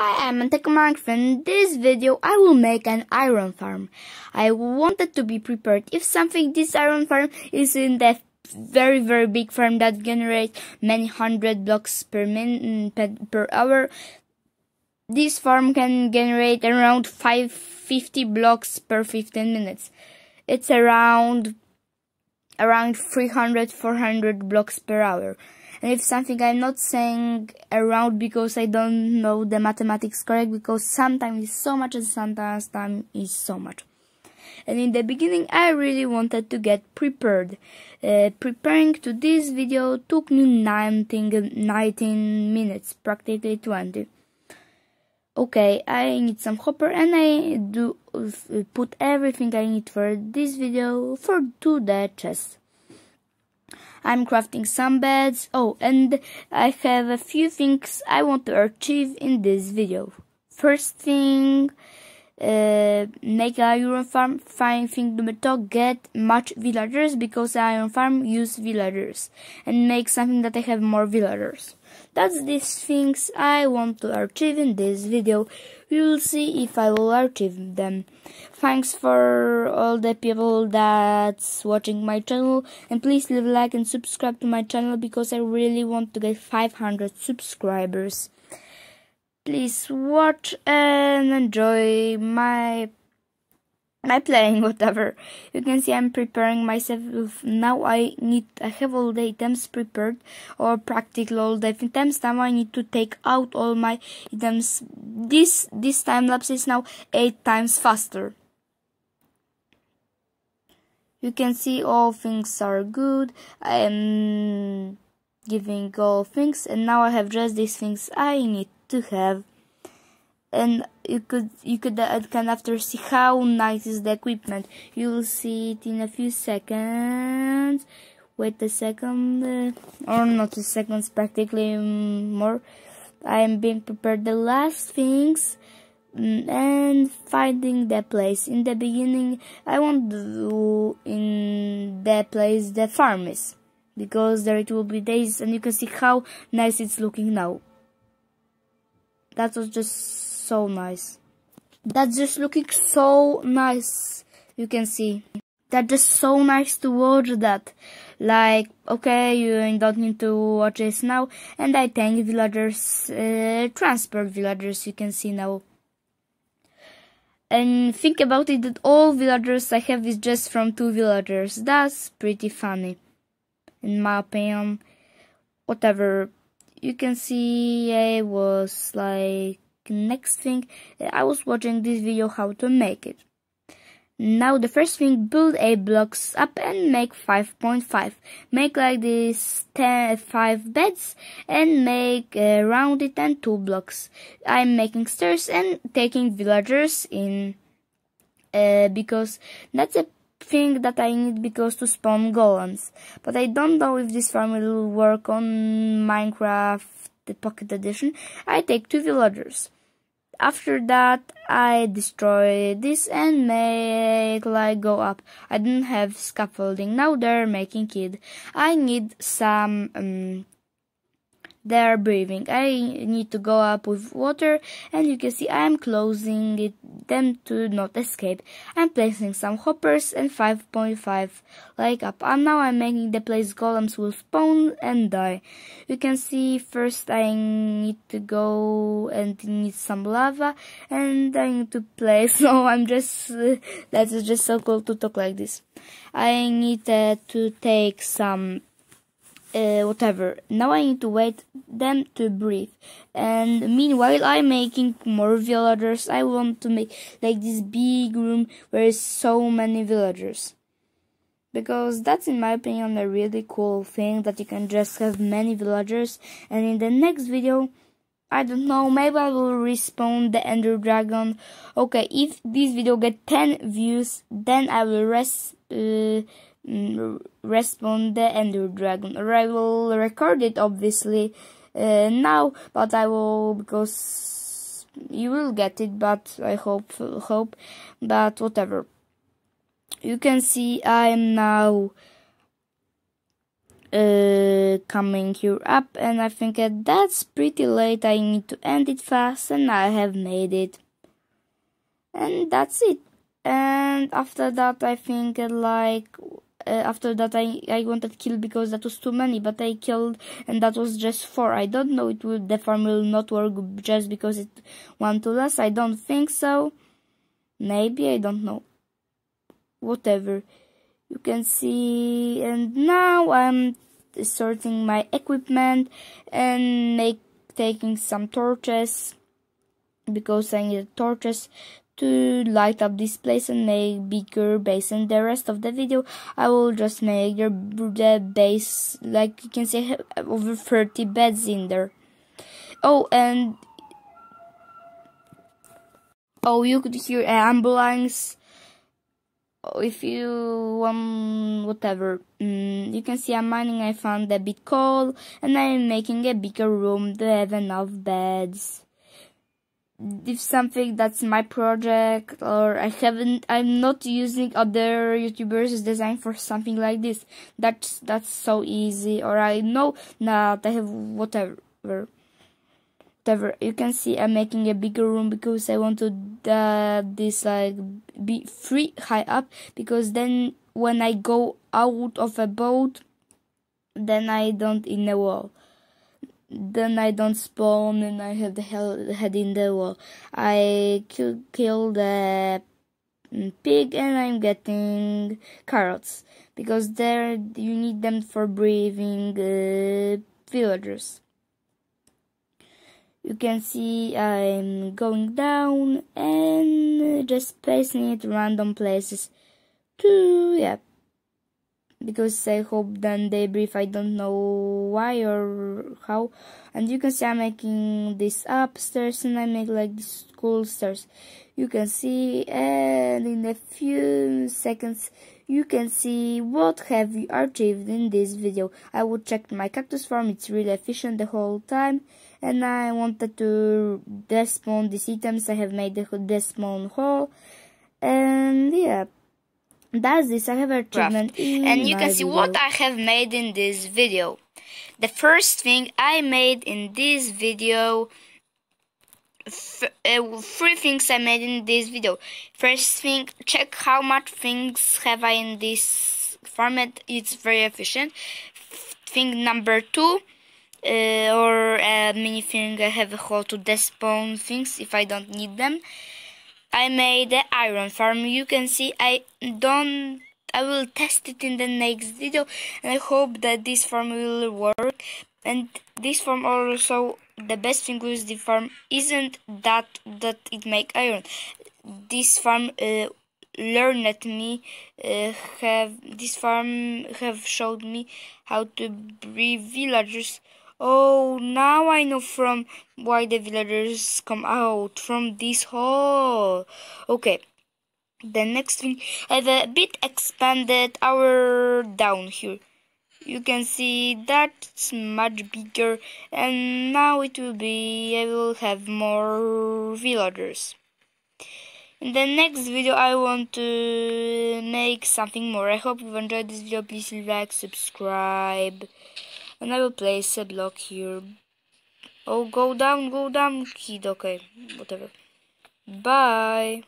Hi, I'm Minecraft. In this video, I will make an iron farm. I wanted to be prepared. If something, this iron farm is in the very, very big farm that generates many hundred blocks per mm, per hour. This farm can generate around 550 blocks per 15 minutes. It's around, around 300, 400 blocks per hour and if something I'm not saying around because I don't know the mathematics correct because sometimes it's so much and sometimes time is so much. And in the beginning I really wanted to get prepared. Uh, preparing to this video took me 19, 19 minutes, practically 20. Okay, I need some hopper and I do uh, put everything I need for this video for to the chest. I'm crafting some beds. Oh, and I have a few things I want to achieve in this video. First thing, uh, make a iron farm. Fine thing number two, get much villagers because iron farm use villagers and make something that I have more villagers. That's these things I want to achieve in this video. We will see if I will achieve them. Thanks for all the people that's watching my channel and please leave a like and subscribe to my channel because I really want to get 500 subscribers. Please watch and enjoy my my playing whatever. You can see i'm preparing myself. Now i need i have all the items prepared or practically all the items. Now i need to take out all my items. This this time lapse is now eight times faster. You can see all things are good. I am giving all things and now i have just these things i need to have and you could you could uh, can after see how nice is the equipment. You will see it in a few seconds. Wait a second uh, or not a seconds practically more. I am being prepared the last things mm, and finding the place. In the beginning i want to in the place the farm is because there it will be days and you can see how nice it's looking now. That was just so nice. That's just looking so nice. You can see. That's just so nice to watch that. Like, okay, you don't need to watch this now. And I thank villagers, uh, transport villagers, you can see now. And think about it that all villagers I have is just from two villagers. That's pretty funny. In my opinion. Whatever. You can see I was like next thing I was watching this video how to make it. Now the first thing build a blocks up and make 5.5. Make like this 10, 5 beds and make uh, round it and 2 blocks. I'm making stairs and taking villagers in uh, because that's a thing that I need because to spawn golems. But I don't know if this farm will work on Minecraft the Pocket Edition. I take two villagers. After that, I destroy this and make like go up. I didn't have scaffolding. Now they're making it. I need some um, they're breathing. I need to go up with water and you can see I'm closing it, them to not escape. I'm placing some hoppers and 5.5 like up. And now I'm making the place golems will spawn and die. You can see first I need to go and need some lava and I need to place. So I'm just, uh, that is just so cool to talk like this. I need uh, to take some uh, whatever. Now I need to wait them to breathe. And meanwhile, I'm making more villagers. I want to make like this big room where so many villagers. Because that's in my opinion a really cool thing that you can just have many villagers. And in the next video, I don't know, maybe I will respawn the Ender Dragon. Okay, if this video get 10 views, then I will rest. Uh, respawn the Ender Dragon. I will record it obviously uh, now, but I will because you will get it. But I hope hope, but whatever. You can see I am now uh, coming here up and I think that that's pretty late I need to end it fast and I have made it and that's it and after that I think like Uh, after that I, I wanted kill because that was too many but I killed and that was just four. I don't know it will the farm will not work just because it one to less I don't think so. Maybe I don't know. Whatever. You can see and now I'm sorting my equipment and make taking some torches because I need torches to light up this place and make bigger base and the rest of the video. I will just make the, the base like you can see over 30 beds in there. Oh and oh you could hear an ambulance if you um whatever. Mm, you can see I'm mining. I found a bit coal and I'm making a bigger room to have enough beds if something that's my project or I haven't I'm not using other YouTubers design for something like this. That's that's so easy. Or I know that I have whatever whatever. You can see I'm making a bigger room because I want to uh, this like be free high up because then when I go out of a boat then I don't in the wall then I don't spawn and I have the head in the wall. I kill, kill the pig and I'm getting carrots because there you need them for breathing uh, villagers. You can see I'm going down and just placing it random places to yeah because I hope then they brief I don't know why or how. And you can see I'm making this upstairs and I make like this cool stairs. You can see and in a few seconds you can see what have we achieved in this video. I would check my cactus farm it's really efficient the whole time and I wanted to despawn these items. I have made the despawn hole and yeah that's this I have a achievement and you can see video. what I have made in this video. The first thing I made in this video uh, three things I made in this video. First thing check how much things have I in this format. It's very efficient. Thing number two uh, or a mini thing I have a hole to despawn things if I don't need them I made the iron farm. You can see I don't I will test it in the next video and I hope that this farm will work. And this farm also the best thing with the farm isn't that that it make iron. This farm uh, learned me uh, have this farm have showed me how to breed villagers Oh, now I know from why the villagers come out from this hole. Okay, the next thing, I've a bit expanded our down here. You can see that's much bigger and now it will be, I will have more villagers. In the next video I want to make something more. I hope you've enjoyed this video. Please like, subscribe and I will place a block here. Oh, go down, go down, kid. Okay, whatever. Bye.